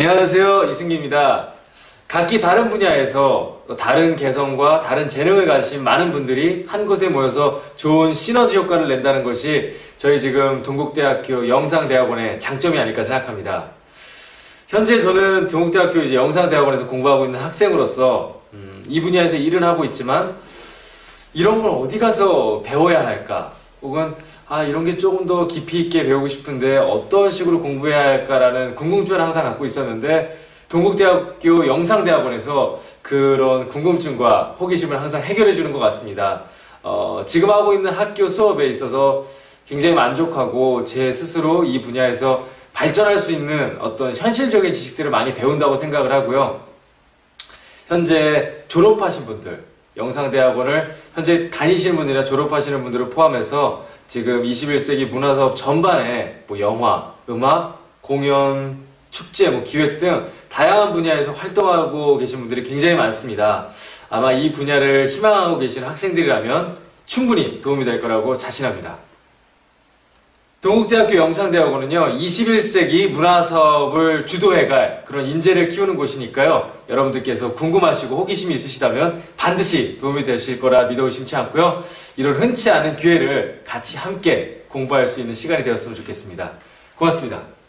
안녕하세요. 이승기입니다. 각기 다른 분야에서 다른 개성과 다른 재능을 가진 많은 분들이 한 곳에 모여서 좋은 시너지 효과를 낸다는 것이 저희 지금 동국대학교 영상대학원의 장점이 아닐까 생각합니다. 현재 저는 동국대학교 이제 영상대학원에서 공부하고 있는 학생으로서 음, 이 분야에서 일은 하고 있지만 이런 걸 어디 가서 배워야 할까? 혹은 아 이런 게 조금 더 깊이 있게 배우고 싶은데 어떤 식으로 공부해야 할까라는 궁금증을 항상 갖고 있었는데 동국대학교 영상대학원에서 그런 궁금증과 호기심을 항상 해결해 주는 것 같습니다. 어, 지금 하고 있는 학교 수업에 있어서 굉장히 만족하고 제 스스로 이 분야에서 발전할 수 있는 어떤 현실적인 지식들을 많이 배운다고 생각을 하고요. 현재 졸업하신 분들, 영상대학원을 현재 다니시는 분이나 졸업하시는 분들을 포함해서 지금 21세기 문화사업 전반에 뭐 영화, 음악, 공연, 축제, 뭐 기획 등 다양한 분야에서 활동하고 계신 분들이 굉장히 많습니다. 아마 이 분야를 희망하고 계신 학생들이라면 충분히 도움이 될 거라고 자신합니다. 동국대학교 영상대학원은요, 21세기 문화사업을 주도해갈 그런 인재를 키우는 곳이니까요, 여러분들께서 궁금하시고 호기심이 있으시다면 반드시 도움이 되실 거라 믿어 의심치 않고요, 이런 흔치 않은 기회를 같이 함께 공부할 수 있는 시간이 되었으면 좋겠습니다. 고맙습니다.